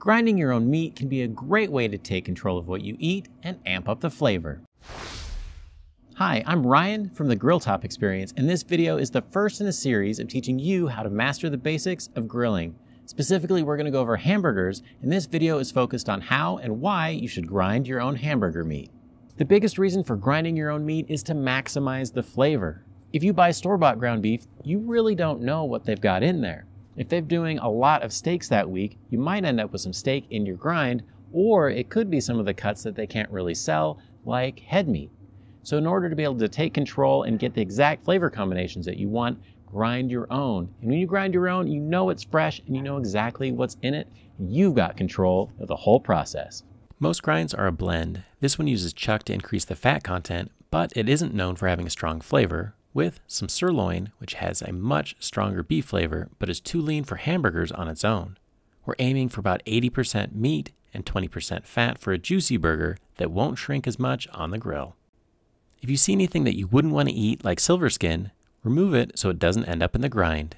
grinding your own meat can be a great way to take control of what you eat and amp up the flavor. Hi, I'm Ryan from the Grill Top Experience, and this video is the first in a series of teaching you how to master the basics of grilling. Specifically, we're going to go over hamburgers, and this video is focused on how and why you should grind your own hamburger meat. The biggest reason for grinding your own meat is to maximize the flavor. If you buy store-bought ground beef, you really don't know what they've got in there. If they're doing a lot of steaks that week, you might end up with some steak in your grind, or it could be some of the cuts that they can't really sell, like head meat. So in order to be able to take control and get the exact flavor combinations that you want, grind your own. And when you grind your own, you know it's fresh and you know exactly what's in it. You've got control of the whole process. Most grinds are a blend. This one uses chuck to increase the fat content, but it isn't known for having a strong flavor, with some sirloin, which has a much stronger beef flavor, but is too lean for hamburgers on its own. We're aiming for about 80% meat and 20% fat for a juicy burger that won't shrink as much on the grill. If you see anything that you wouldn't want to eat, like silver skin, remove it so it doesn't end up in the grind.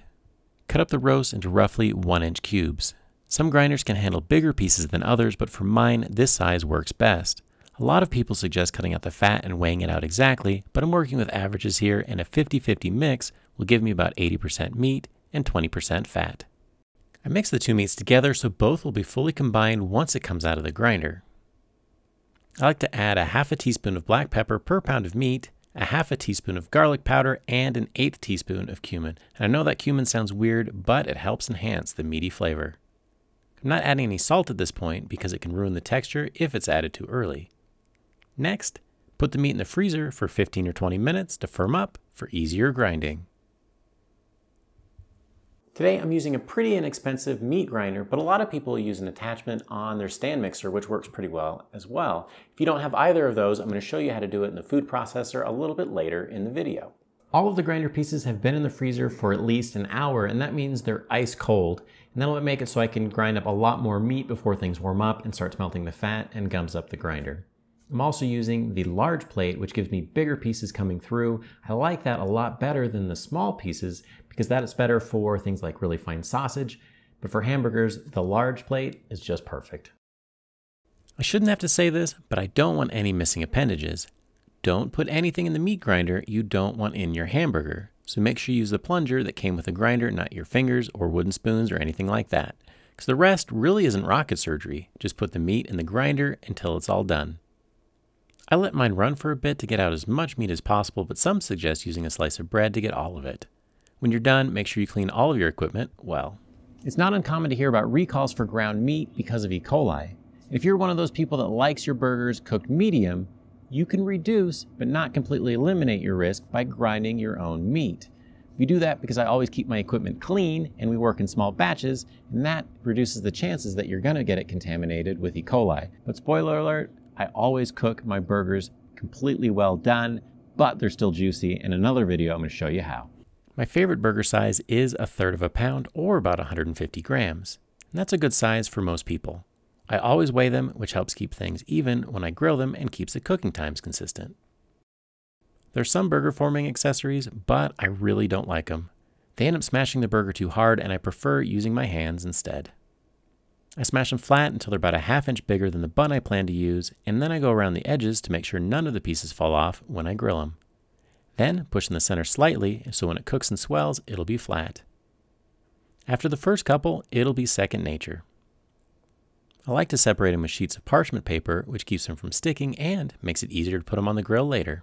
Cut up the roast into roughly 1 inch cubes. Some grinders can handle bigger pieces than others, but for mine, this size works best. A lot of people suggest cutting out the fat and weighing it out exactly, but I'm working with averages here, and a 50 50 mix will give me about 80% meat and 20% fat. I mix the two meats together so both will be fully combined once it comes out of the grinder. I like to add a half a teaspoon of black pepper per pound of meat, a half a teaspoon of garlic powder, and an eighth teaspoon of cumin. And I know that cumin sounds weird, but it helps enhance the meaty flavor. I'm not adding any salt at this point because it can ruin the texture if it's added too early. Next, put the meat in the freezer for 15 or 20 minutes to firm up for easier grinding. Today I'm using a pretty inexpensive meat grinder, but a lot of people use an attachment on their stand mixer, which works pretty well as well. If you don't have either of those, I'm going to show you how to do it in the food processor a little bit later in the video. All of the grinder pieces have been in the freezer for at least an hour, and that means they're ice cold. And that'll make it so I can grind up a lot more meat before things warm up and starts melting the fat and gums up the grinder. I'm also using the large plate, which gives me bigger pieces coming through. I like that a lot better than the small pieces because that is better for things like really fine sausage. But for hamburgers, the large plate is just perfect. I shouldn't have to say this, but I don't want any missing appendages. Don't put anything in the meat grinder you don't want in your hamburger. So make sure you use the plunger that came with the grinder, not your fingers or wooden spoons or anything like that. Because the rest really isn't rocket surgery. Just put the meat in the grinder until it's all done. I let mine run for a bit to get out as much meat as possible, but some suggest using a slice of bread to get all of it. When you're done, make sure you clean all of your equipment well. It's not uncommon to hear about recalls for ground meat because of E. coli. If you're one of those people that likes your burgers cooked medium, you can reduce but not completely eliminate your risk by grinding your own meat. We do that because I always keep my equipment clean and we work in small batches, and that reduces the chances that you're going to get it contaminated with E. coli. But spoiler alert, I always cook my burgers completely well done, but they're still juicy. In another video, I'm going to show you how. My favorite burger size is a third of a pound or about 150 grams. And that's a good size for most people. I always weigh them, which helps keep things even when I grill them and keeps the cooking times consistent. There's some burger forming accessories, but I really don't like them. They end up smashing the burger too hard, and I prefer using my hands instead. I smash them flat until they're about a half inch bigger than the bun I plan to use, and then I go around the edges to make sure none of the pieces fall off when I grill them. Then push in the center slightly so when it cooks and swells, it'll be flat. After the first couple, it'll be second nature. I like to separate them with sheets of parchment paper, which keeps them from sticking and makes it easier to put them on the grill later.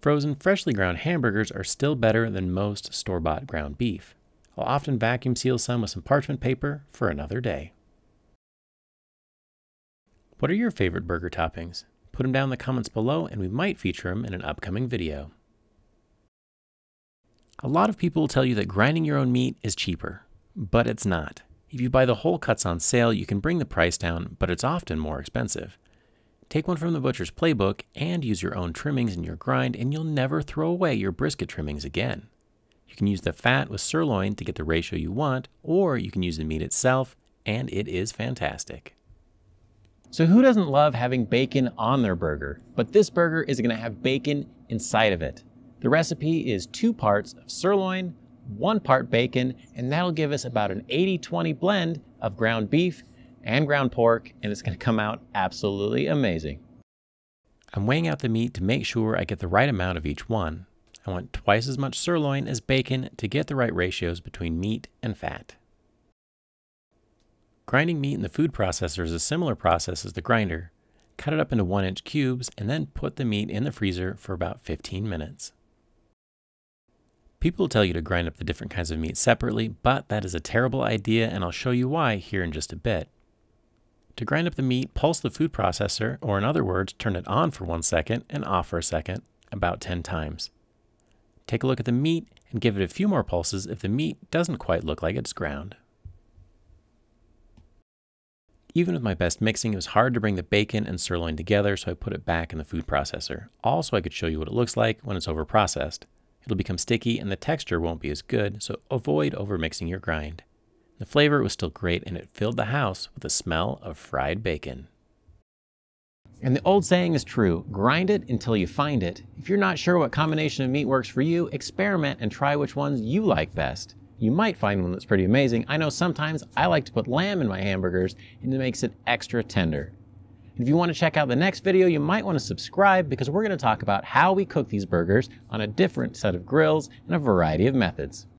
Frozen, freshly ground hamburgers are still better than most store bought ground beef. I'll often vacuum seal some with some parchment paper for another day. What are your favorite burger toppings? Put them down in the comments below and we might feature them in an upcoming video. A lot of people will tell you that grinding your own meat is cheaper, but it's not. If you buy the whole cuts on sale, you can bring the price down, but it's often more expensive. Take one from the butcher's playbook and use your own trimmings in your grind, and you'll never throw away your brisket trimmings again. You can use the fat with sirloin to get the ratio you want, or you can use the meat itself, and it is fantastic. So, who doesn't love having bacon on their burger? But this burger is going to have bacon inside of it. The recipe is two parts of sirloin, one part bacon, and that'll give us about an 80 20 blend of ground beef, and ground pork, and it's going to come out absolutely amazing. I'm weighing out the meat to make sure I get the right amount of each one. I want twice as much sirloin as bacon to get the right ratios between meat and fat. Grinding meat in the food processor is a similar process as the grinder. Cut it up into 1 inch cubes and then put the meat in the freezer for about 15 minutes. People tell you to grind up the different kinds of meat separately, but that is a terrible idea and I'll show you why here in just a bit. To grind up the meat, pulse the food processor, or in other words, turn it on for one second and off for a second, about 10 times. Take a look at the meat and give it a few more pulses if the meat doesn't quite look like it's ground. Even with my best mixing, it was hard to bring the bacon and sirloin together, so I put it back in the food processor. Also, I could show you what it looks like when it's overprocessed. It'll become sticky and the texture won't be as good, so avoid overmixing your grind. The flavor was still great and it filled the house with the smell of fried bacon. And the old saying is true grind it until you find it. If you're not sure what combination of meat works for you, experiment and try which ones you like best. You might find one that's pretty amazing. I know sometimes I like to put lamb in my hamburgers and it makes it extra tender. If you want to check out the next video, you might want to subscribe because we're going to talk about how we cook these burgers on a different set of grills and a variety of methods.